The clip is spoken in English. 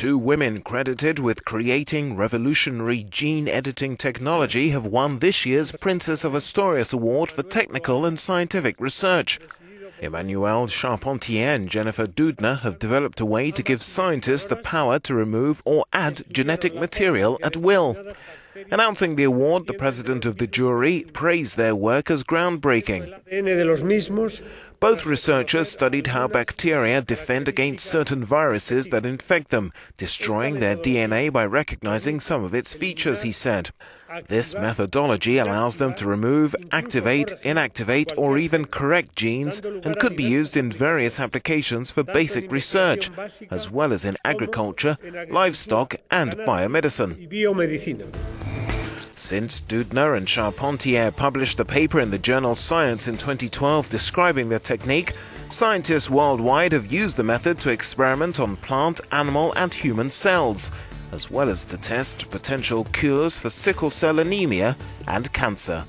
Two women credited with creating revolutionary gene editing technology have won this year's Princess of Asturias Award for technical and scientific research. Emmanuelle Charpentier and Jennifer Doudna have developed a way to give scientists the power to remove or add genetic material at will. Announcing the award, the president of the jury praised their work as groundbreaking. Both researchers studied how bacteria defend against certain viruses that infect them, destroying their DNA by recognizing some of its features, he said. This methodology allows them to remove, activate, inactivate, or even correct genes and could be used in various applications for basic research, as well as in agriculture, livestock, and biomedicine. Since Doudna and Charpentier published a paper in the journal Science in 2012 describing their technique, scientists worldwide have used the method to experiment on plant, animal, and human cells, as well as to test potential cures for sickle cell anemia and cancer.